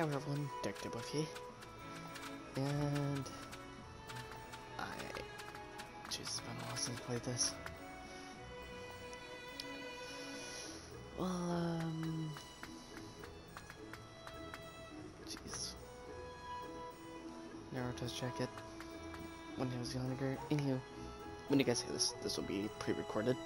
Everyone, Dubuff here. And I it's been a while since I played this. Well, um Jeez. Naruto's jacket when he was younger. Anywho, when you guys see this, this will be pre-recorded.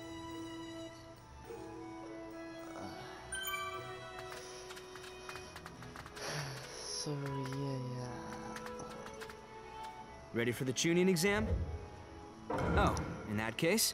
Ready for the Chunin exam? Oh, in that case,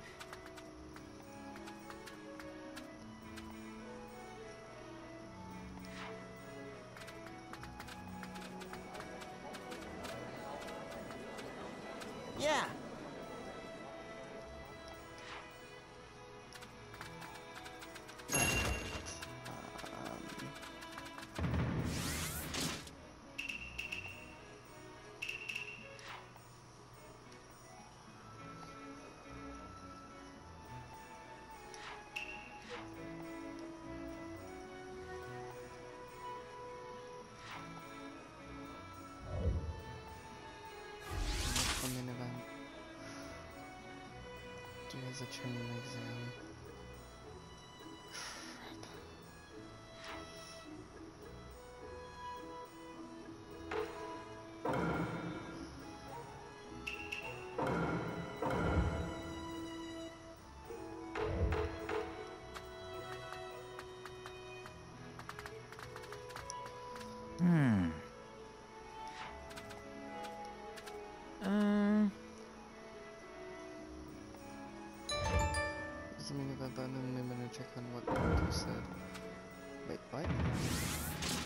Does it mean if I button and I'm gonna check on what Naruto said? Wait, what?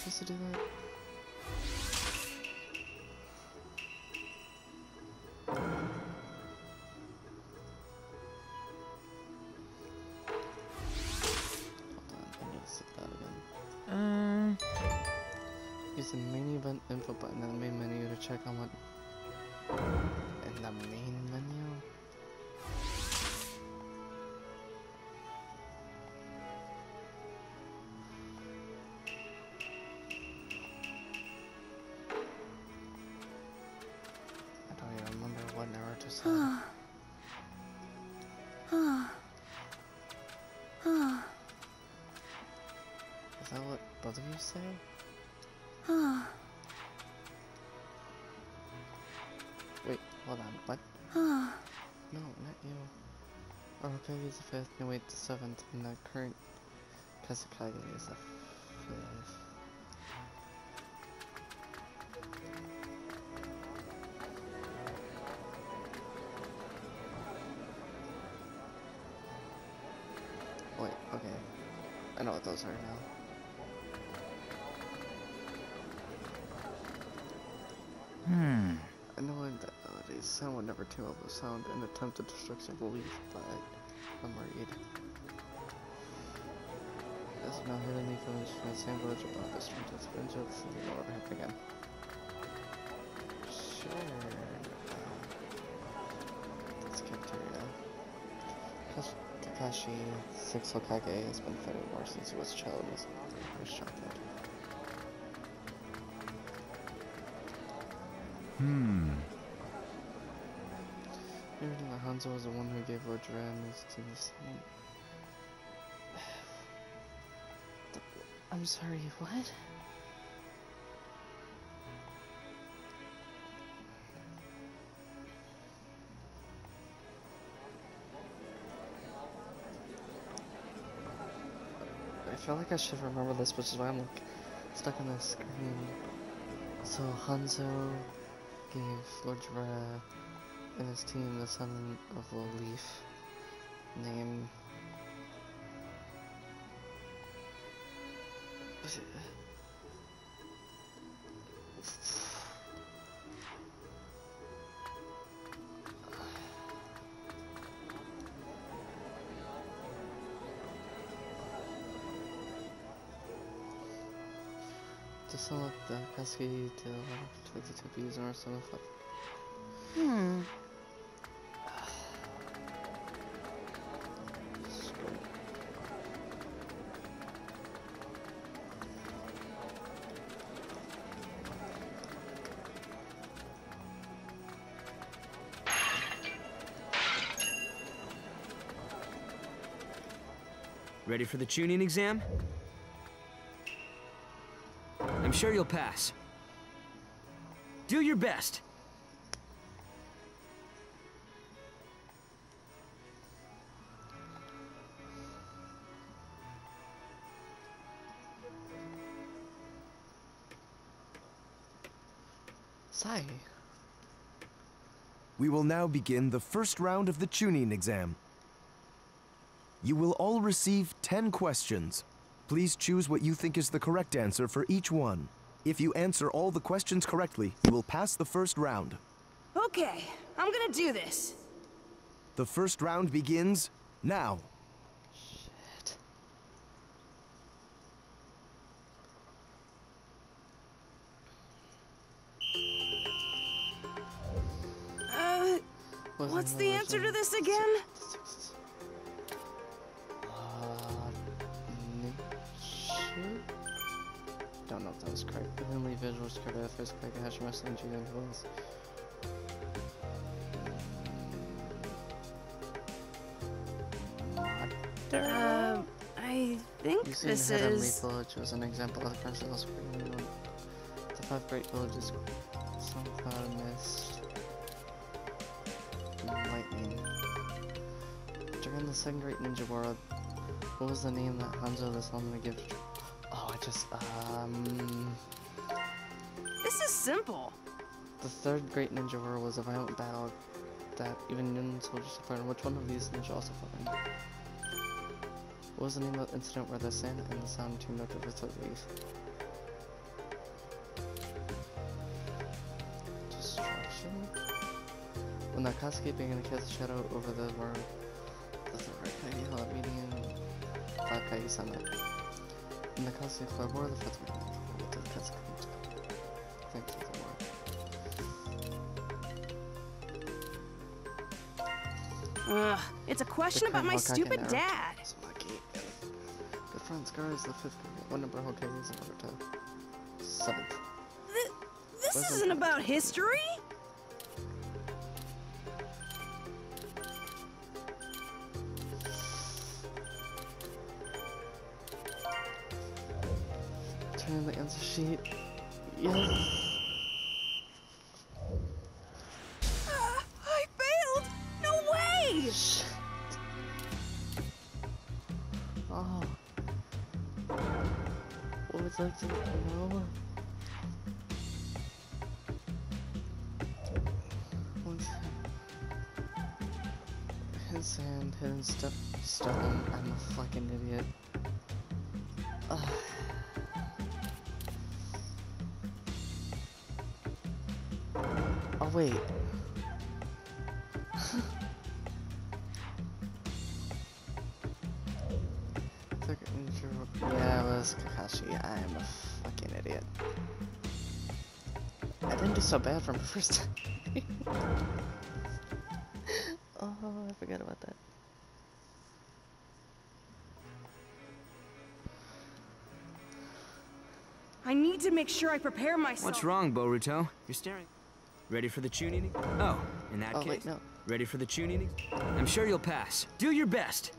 Supposed to do that? Hold on, I need to set that again. uh, Use the main event info button in the main menu to check on what. In the main Naruto said. Is that what both of you say? Wait, hold on, what? No, not you. Oh, Orokai is the fifth, no wait, the seventh, and the current Kazekage is the fifth. Wait, okay. I know what those are now. hmm. I know in that abilities, sound would never tune over sound and attempt to destruction belief, but I'm worried. As now hidden information from the same village this strange experience of the will never happen again. Sure. Kakashi, Six Hokage, has been fighting war since he was a child was first childhood. Hmm. Maybe that Hanzo was the one who gave Lord Jiran to the sun. I'm sorry, what? feel like I should remember this, which is why I'm like stuck on the screen. So Hanzo gave Lord Jiraiya and his team the Son of the Leaf name. The pesky to to the tip user or some of Hmm. Ready for the Chunin exam? I'm sure you'll pass. Do your best. Sai. We will now begin the first round of the Chunin exam. You will all receive 10 questions. Please choose what you think is the correct answer for each one. If you answer all the questions correctly, you will pass the first round. Okay, I'm gonna do this. The first round begins now. Shit. Uh, what's the answer to this again? Don't know if that was correct. The only visuals covered by the first quick hash wrestling Julian Hills. Uh, I think You this seen Heavenly is. Village was an example of the Council Screen. The five great villages, Sunflower Mist, and Lightning. During the second great ninja world, what was the name that Hanzo the Salmon would give um... This is simple. The third great ninja war was a violent battle that even Nin soldiers took part. Which one of these ninja also fought in? What was the name of the incident where the sand and the sound teamed up to visit Leaf? Destruction? When the Akatsuki began to cast a shadow over the world, the third great Kage held a meeting in Kage Summit. When the Akatsuki fled war, the fourth great ninja world with the Akatsuki Thanks for. Ugh, it's a question about my stupid dad. Good friends, Gaara is the fifth. One number Hokage is another to seventh. Th- this isn't about history. I so bad from the first time. oh, I forgot about that. I need to make sure I prepare myself. What's wrong, Boruto? You're staring. Ready for the Chunin? Oh, in that Oh, case. wait, no. Ready for the Chunin? I'm sure you'll pass. Do your best.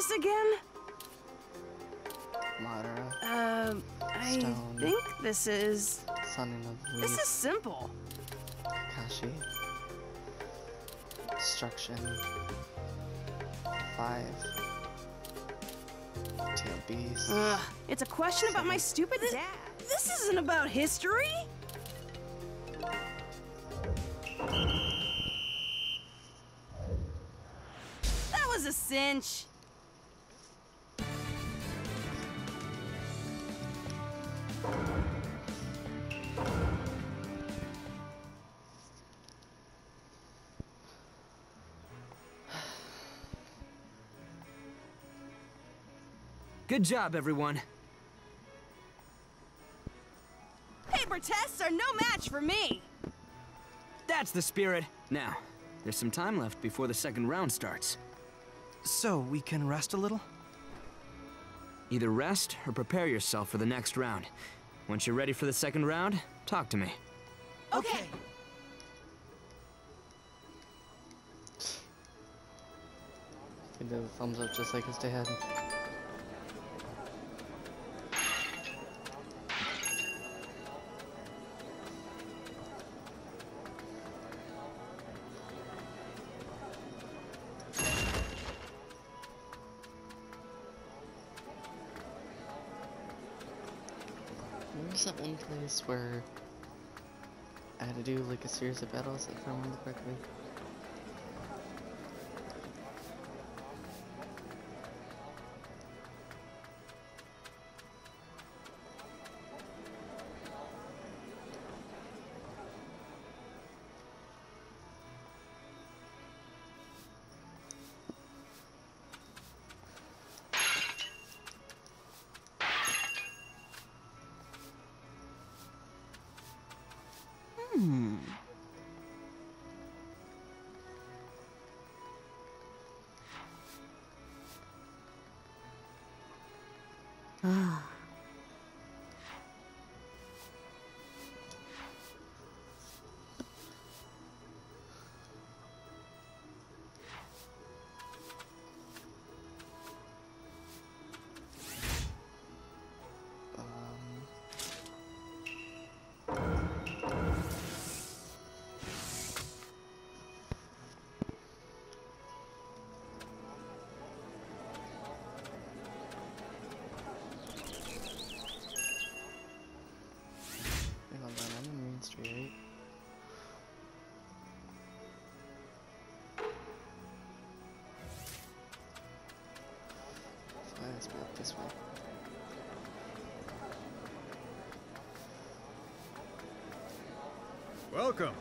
This again? Madara, Um, I Stone. think this is. Sun of This is simple. Kakashi, Destruction, five. Tail beast. Ugh, it's a question about my stupid dad. This isn't about history. That was a cinch. Good job, everyone. Paper tests are no match for me. That's the spirit. Now, there's some time left before the second round starts. So, we can rest a little? Either rest or prepare yourself for the next round. Once you're ready for the second round, talk to me. Okay. Can do the thumbs up just like his dad. Where's that one place where I had to do like a series of battles, if I remember correctly? So let's this way. Welcome.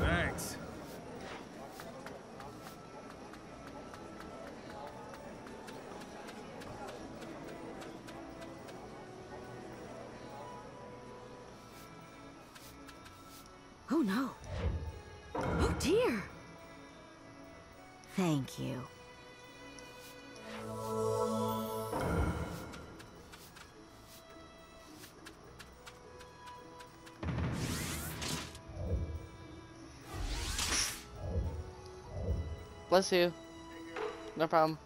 Thanks. Oh no. Oh dear. Thank you. Bless you. No problem.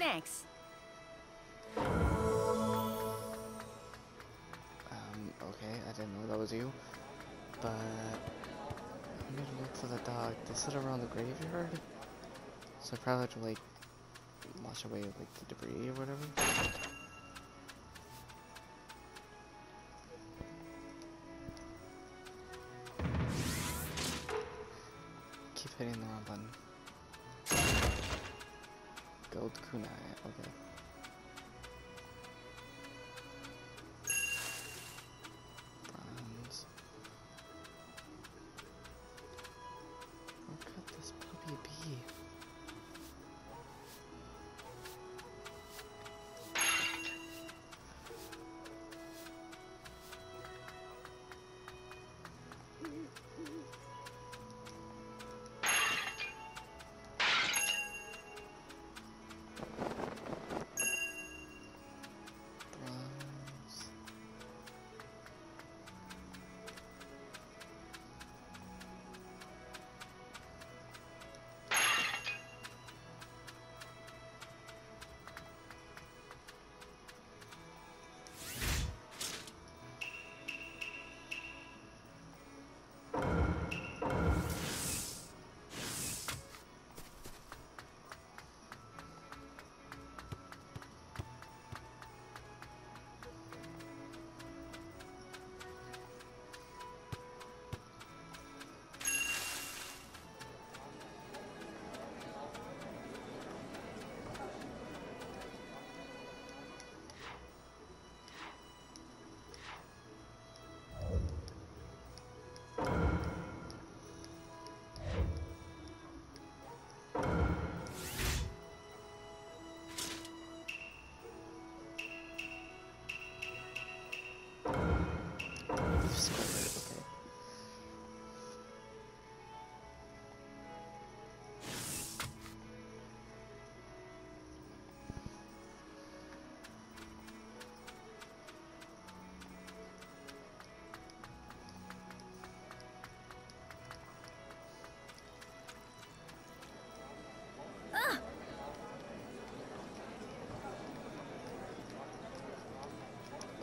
Thanks. Um, okay, I didn't know that was you. But I'm gonna look for the dog. They sit around the graveyard. So I probably have to like wash away like the debris or whatever.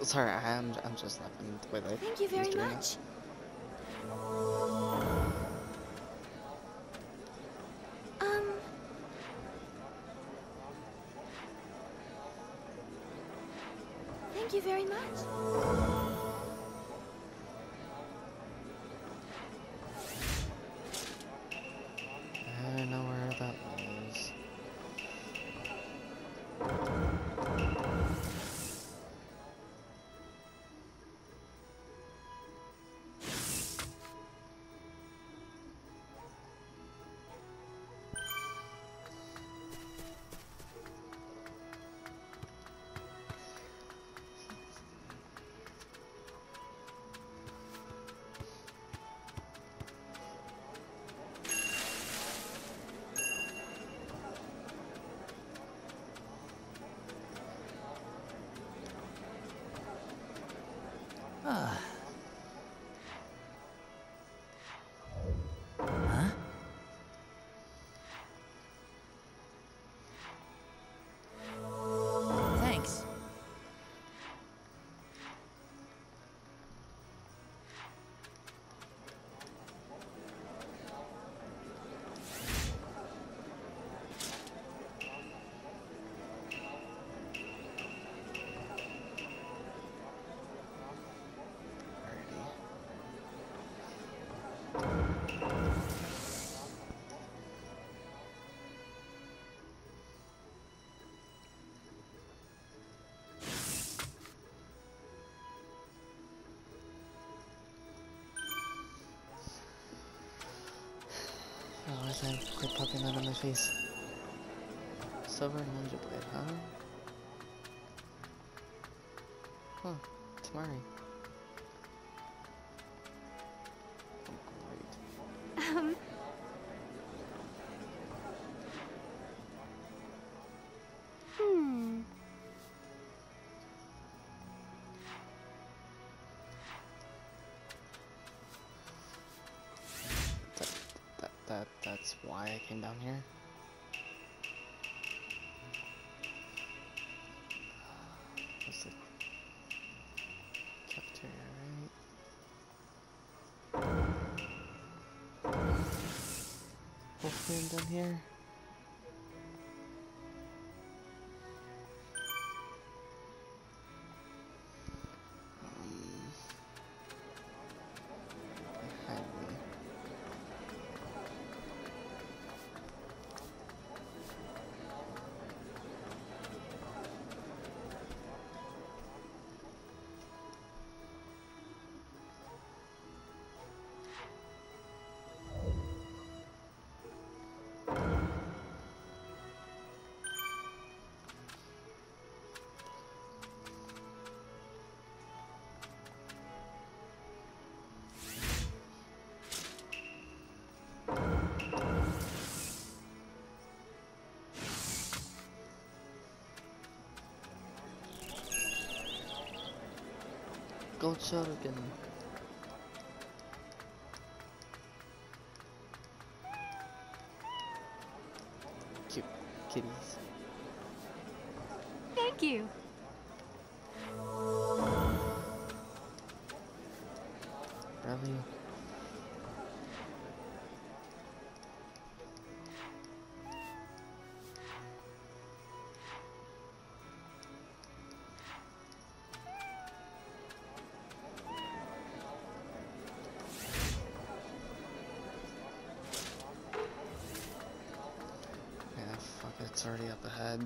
Sorry, I'm I'm just laughing the way that Thank you very doing it. Is that quit popping out of my face? Silver ninja blade, huh? Huh, it's down here. That's the cafeteria, right? Hopefully I'm done here. Gold Shotogen.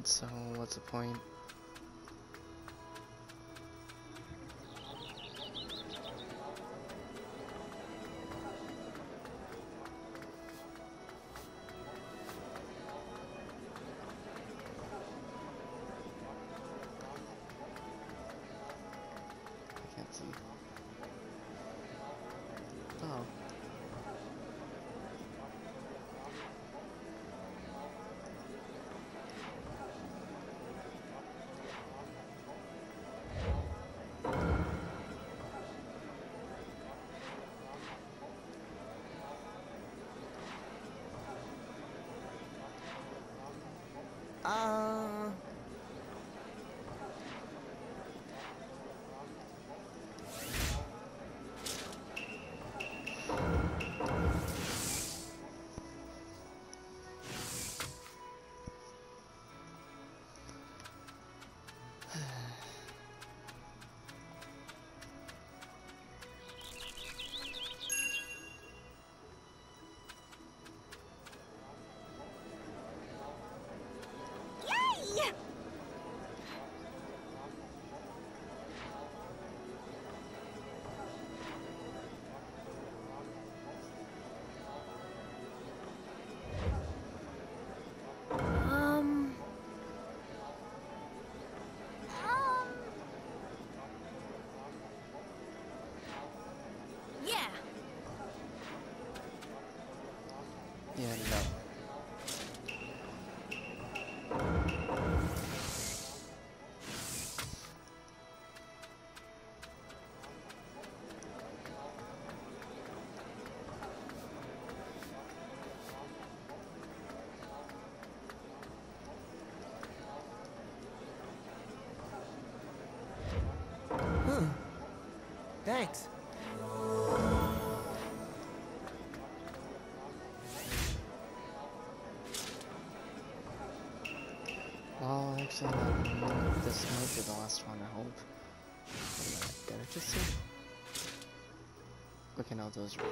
So what's the point? Thanks. Well, actually, not, this might be the last one, I hope. Did I just say? Okay, no, those right.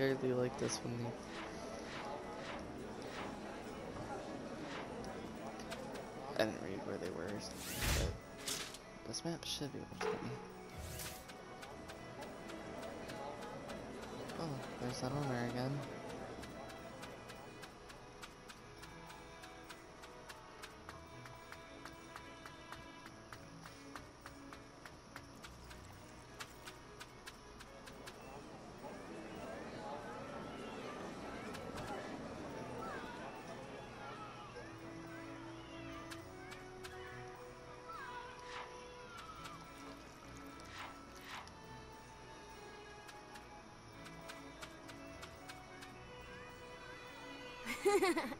Are like this they... I didn't read where they were, but this map should be able to me. Oh, there's that owner again. Alright.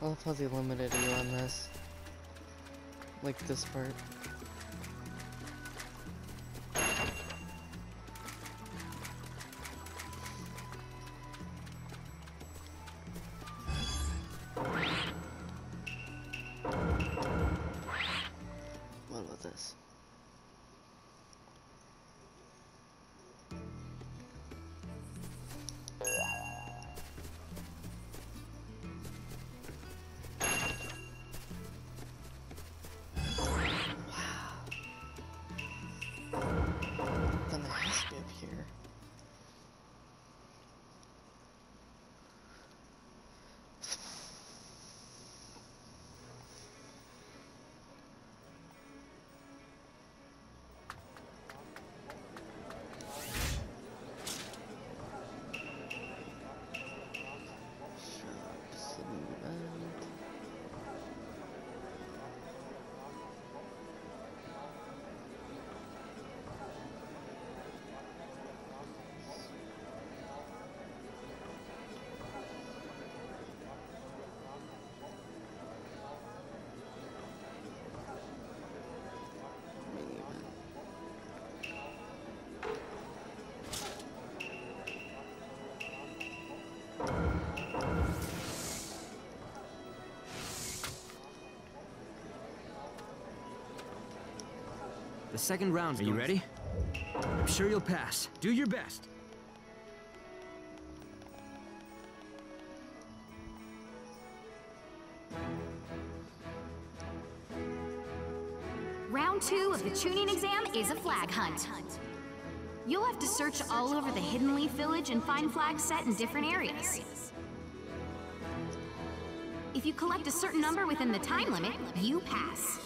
I love how they limited you on this. Like this part. The second round. Are you ready? I'm sure you'll pass. Do your best. Round two of the Chunin exam is a flag hunt. You'll have to search all over the Hidden Leaf Village and find flags set in different areas. If you collect a certain number within the time limit, you pass.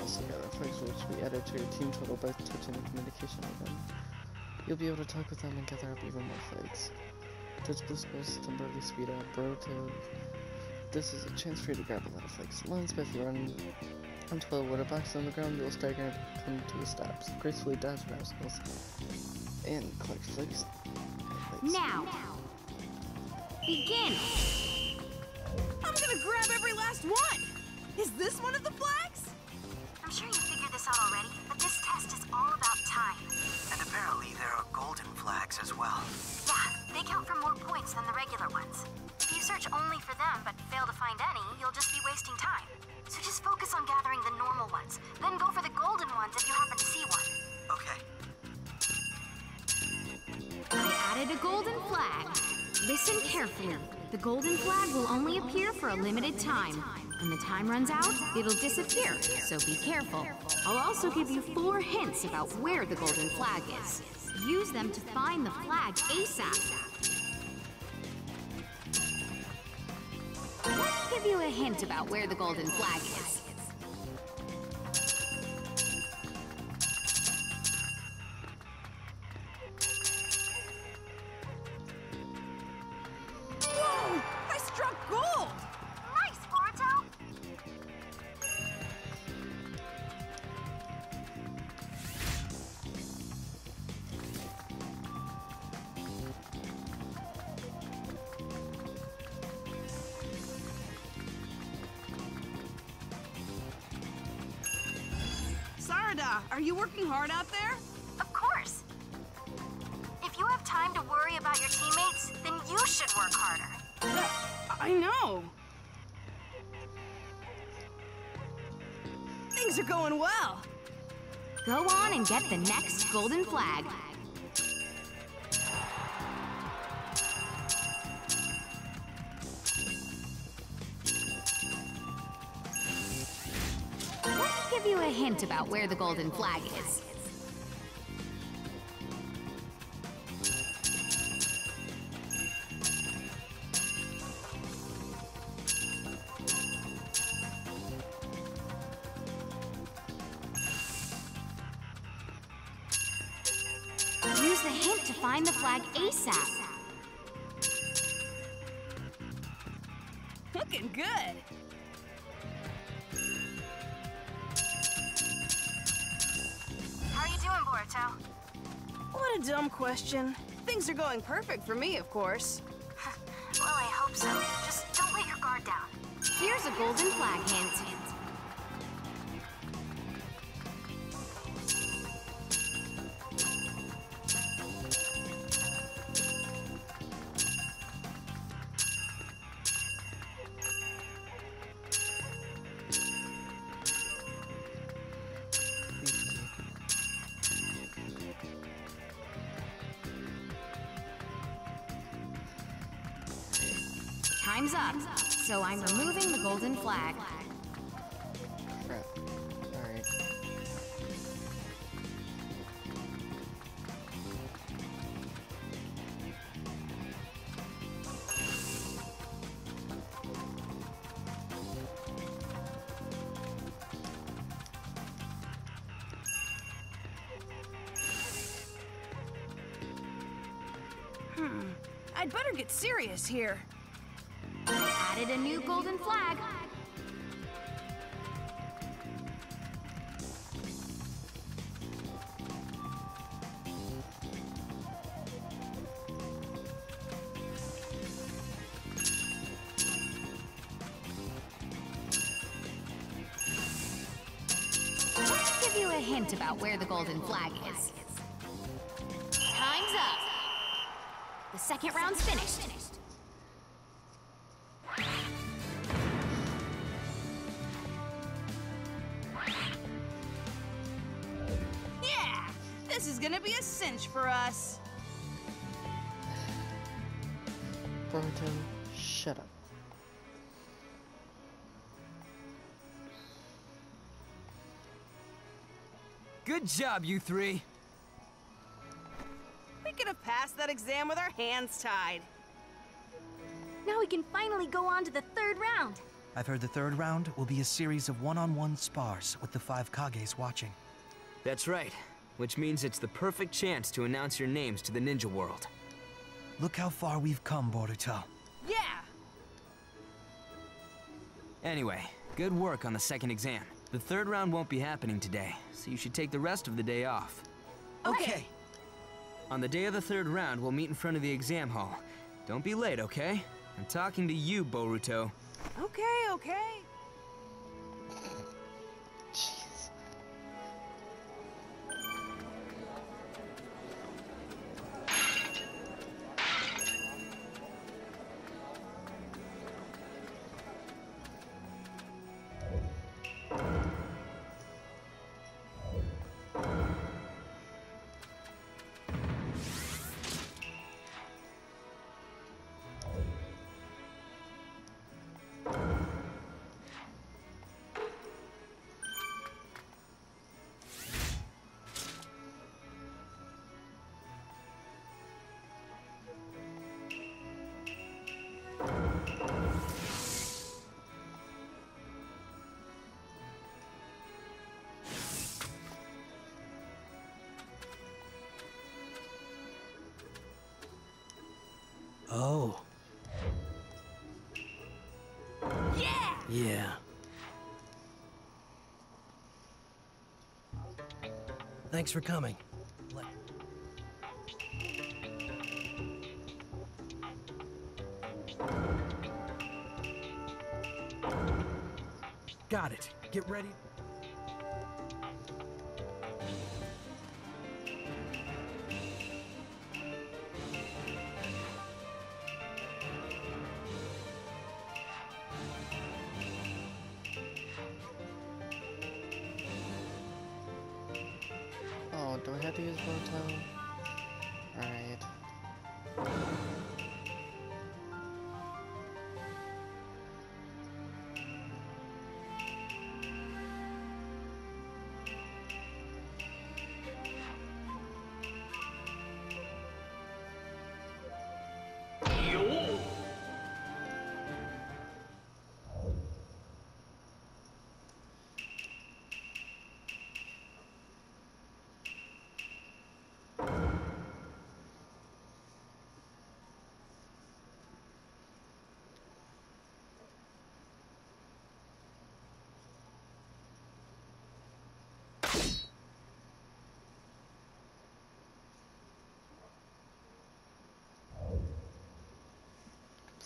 also gather flakes which be added to your team total by touching the communication them. You'll be able to talk with them and gather up even more flakes. Touch blue skulls, temporarily speed up, bro to this is a chance for you to grab a lot of flags. but if you run until a water box on the ground, you'll stagger and come to a stop. So gracefully dodge obstacles and collect flakes. Now, begin. I'm gonna grab every last one! Is this one of the flags? As well. Yeah, they count for more points than the regular ones. If you search only for them but fail to find any, you'll just be wasting time. So just focus on gathering the normal ones, then go for the golden ones if you happen to see one. Okay. I added a golden flag. Listen carefully. The golden flag will only appear for a limited time. When the time runs out, it'll disappear, so be careful. I'll also give you four hints about where the golden flag is. Use them to find the flag ASAP. Let me give you a hint about where the golden flag is. Golden flag. Let me give you a hint about where the golden flag is. Are you doing, Boruto? What a dumb question. Things are going perfect for me, of course. Well, I hope so. Just don't let your guard down. Here's a golden flag hint. Flag. Crap. Alright. Hmm. I'd better get serious here. Added a new golden flag. Boruto, shut up. Good job, you three. We could have passed that exam with our hands tied. Now we can finally go on to the third round. I've heard the third round will be a series of one-on-one spars with the five Kages watching. That's right. Which means it's the perfect chance to announce your names to the ninja world. Look how far we've come, Boruto. Yeah! Anyway, good work on the second exam. The third round won't be happening today, so you should take the rest of the day off. Okay. On the day of the third round, we'll meet in front of the exam hall. Don't be late, okay? I'm talking to you, Boruto. Okay, okay. Oh. Yeah! Yeah. Thanks for coming. Got it. Get ready.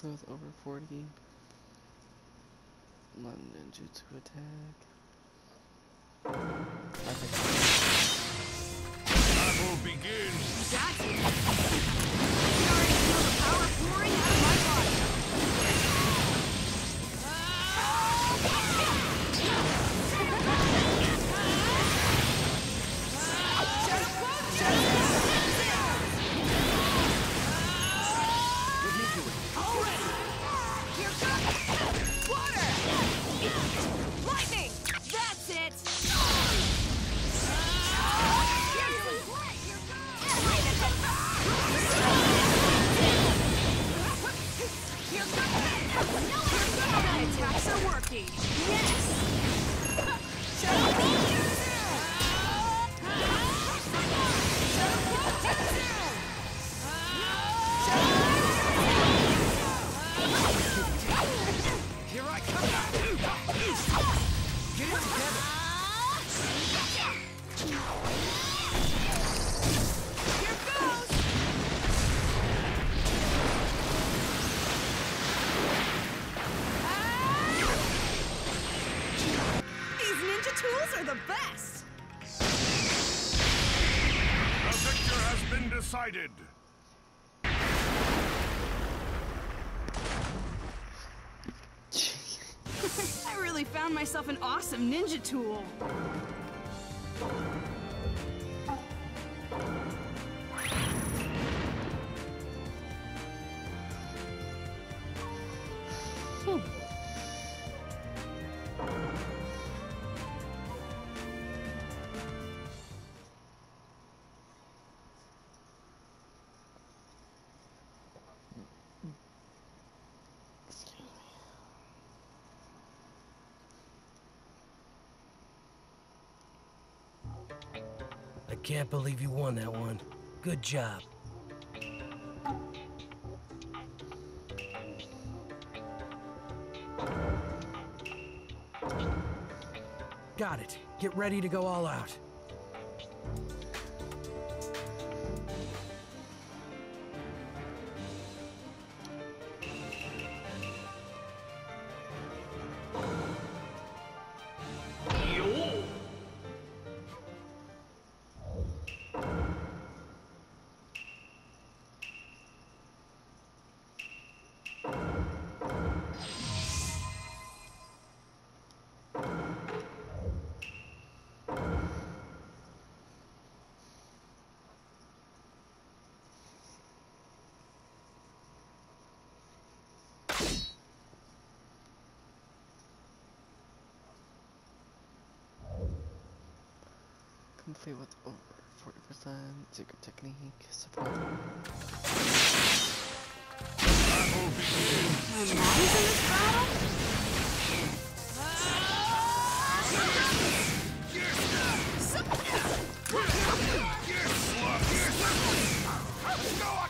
Complete with over 40. One ninjutsu attack. I think Battle begins! Awesome ninja tool. Can't believe you won that one. Good job. Got it. Get ready to go all out. Secret technique support. Let's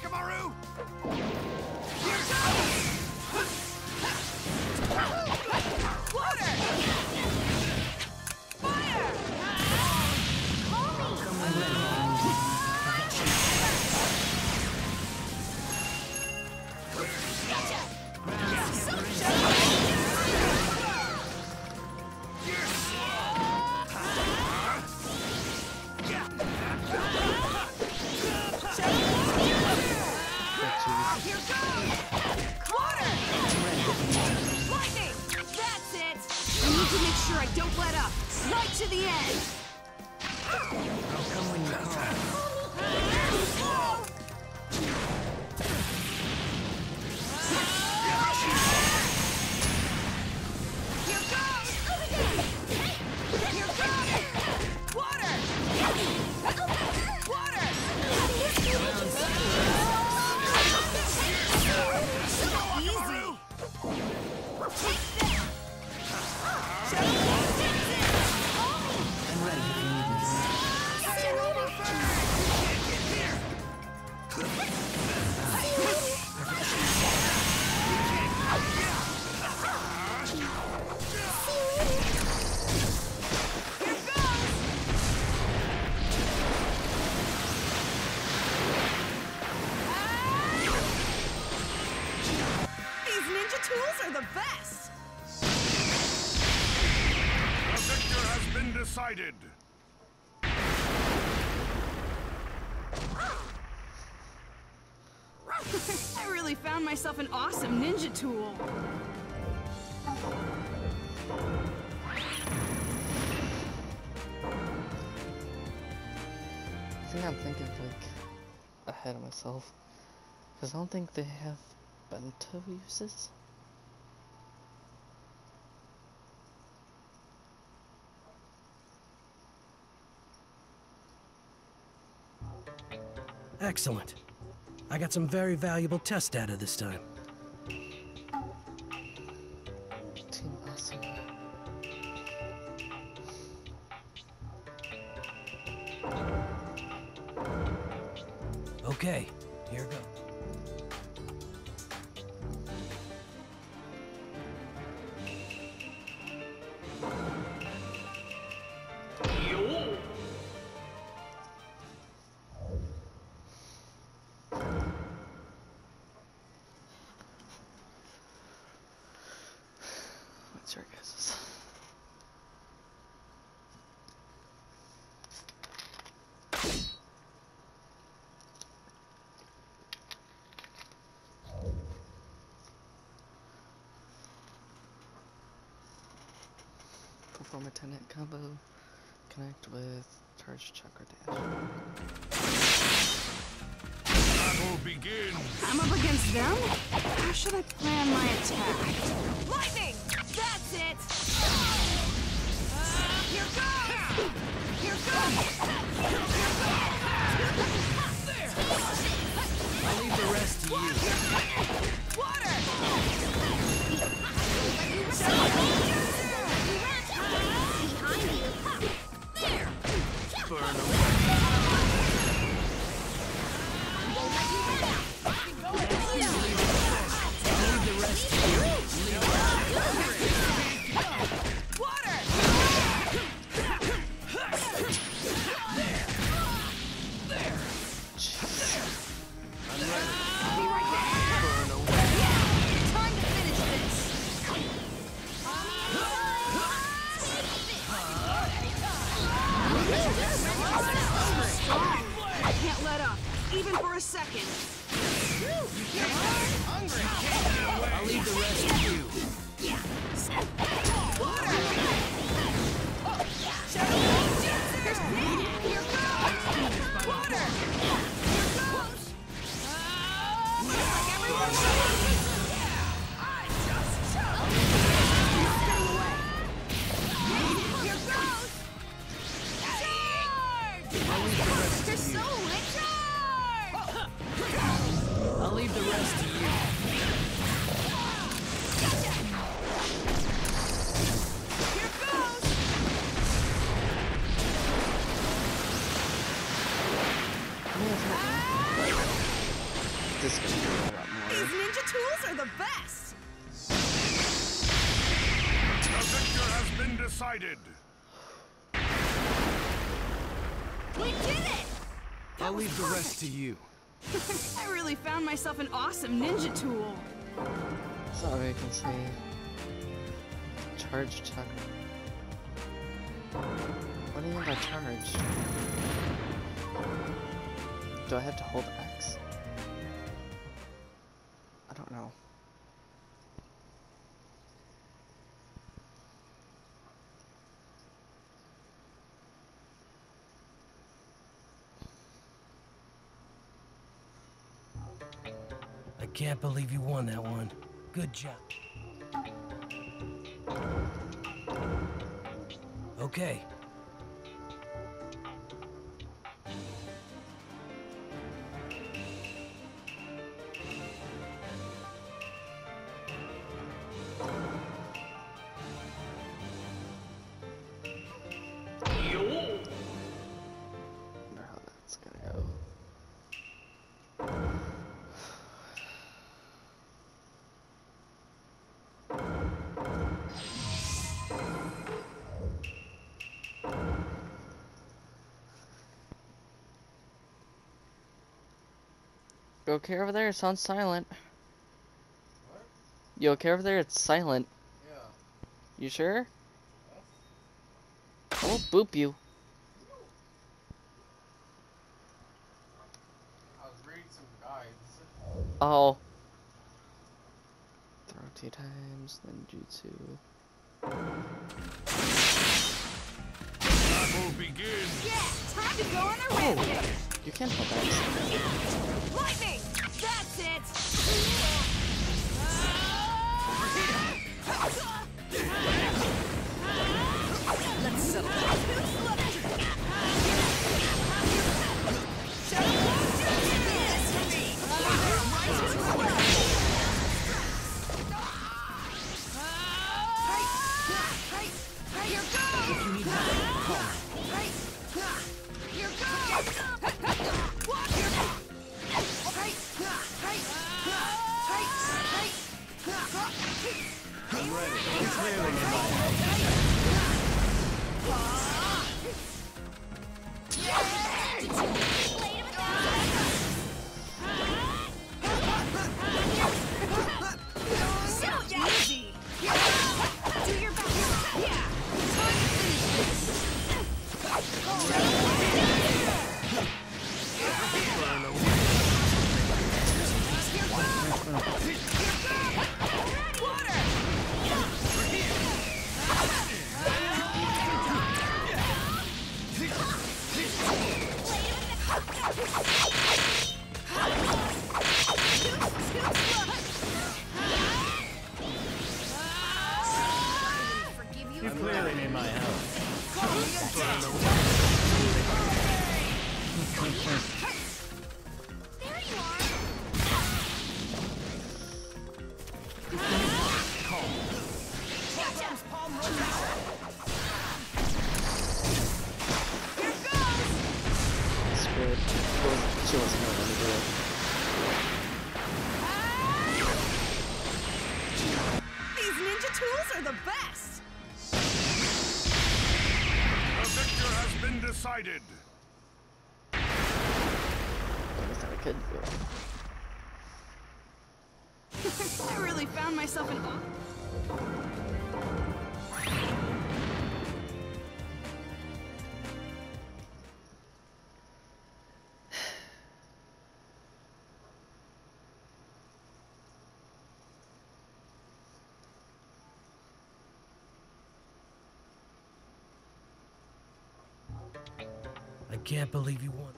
myself an awesome ninja tool. I think I'm thinking like ahead of myself. Because I don't think they have bento uses. Excellent. I got some very valuable test data this time. Okay, here goes. Perform a 10 combo. Connect with charge chakra dash. Battle begins. I'm up against them? How should I plan my attack? Lightning! That's it! Uh, here goes! Here goes! I'll leave the rest to you. Water! Burn away. Oh, my God. Leave the rest to you. I really found myself an awesome ninja tool. So we can see. Charge chakra. What do you mean by charge? Do I have to hold can't believe you won that one. Good job. Okay. You okay over there? It sounds silent. You okay over there? It's silent. Yeah. You sure? I will boop you. I was reading some guides. Oh. Throw two times, then jutsu. Battle begins. Yeah, time to go on a rampage. Oh, you can't hold that. That's it! Can't believe you won.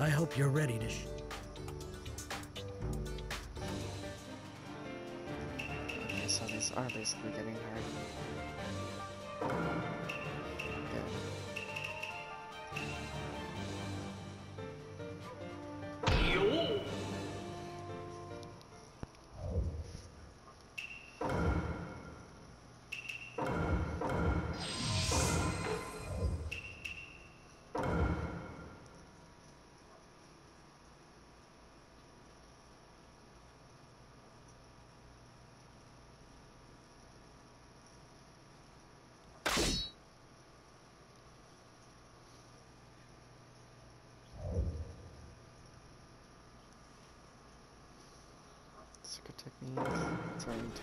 I hope you're ready to sh- Okay, so these are basically getting hard. Secret technique. Turn to.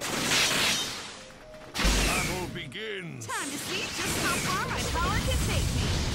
Battle begins. Time to see just how far my power can take me.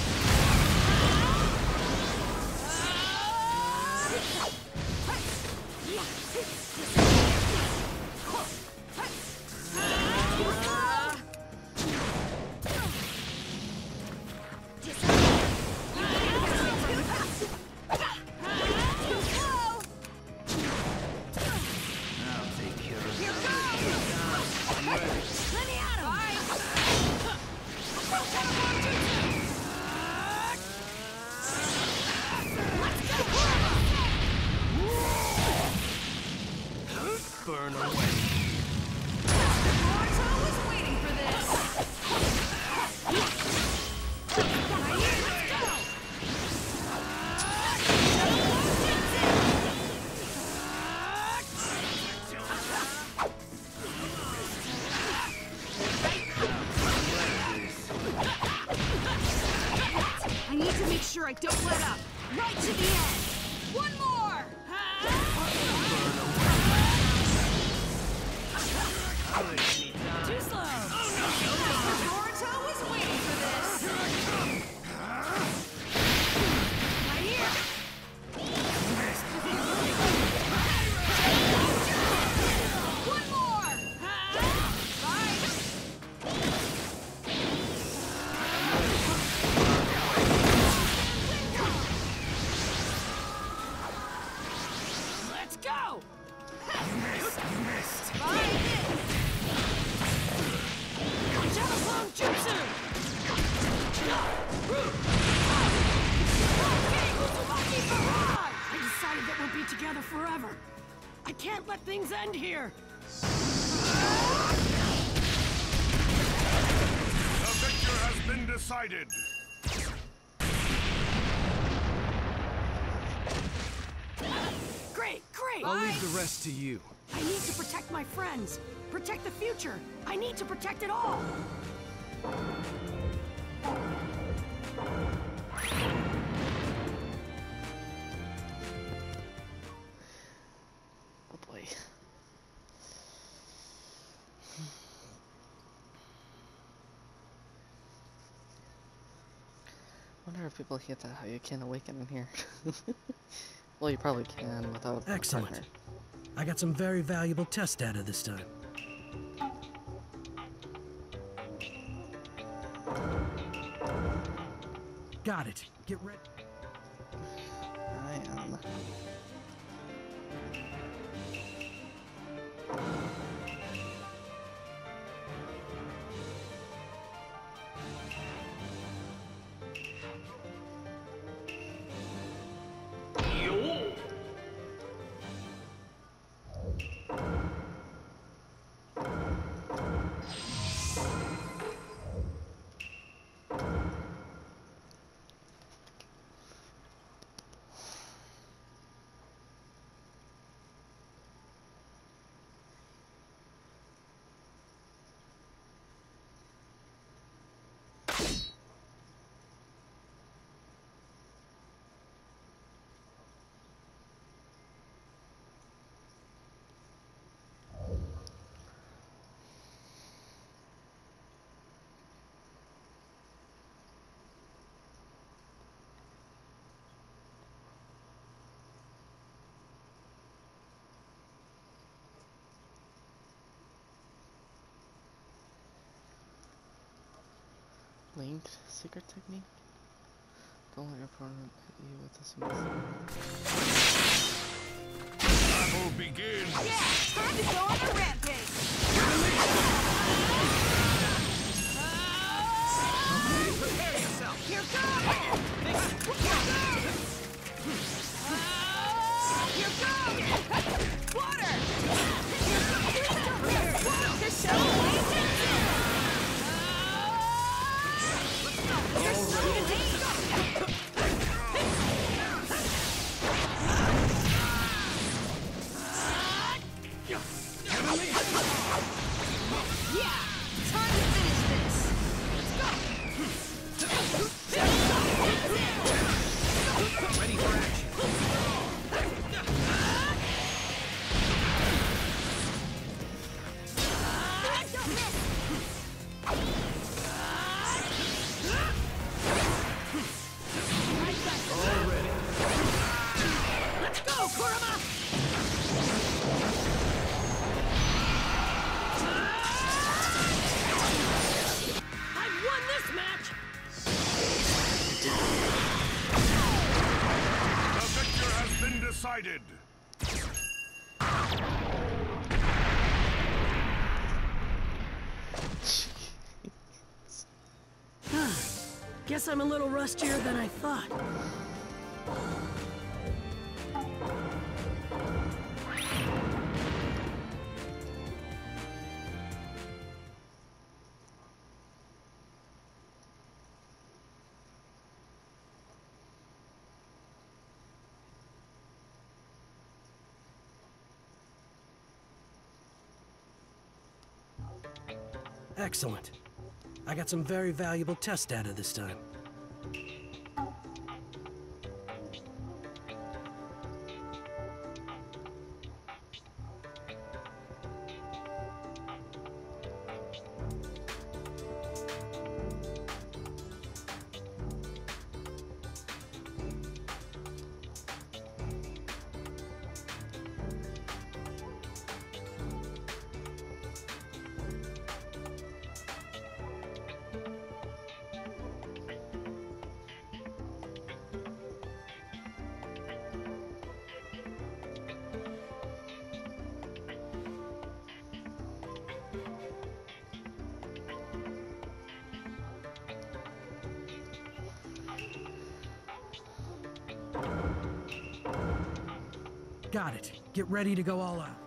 Let things end here. The victor has been decided. Great, great! I'll leave the rest to you. I need to protect my friends. Protect the future. I need to protect it all. People hate that how you can't awaken in here. well, you probably can without Excellent. I got some very valuable test data this time. Got it. Get ready. I am. Link secret technique? Don't let your opponent hit you with this move. Battle begins! Yeah, time to go on a rampage. Here goes. Here goes. Here goes. Water. Here goes. Water. The show Yeah, I'm a little rustier than I thought. Excellent. I got some very valuable test data this time. Get ready to go all out.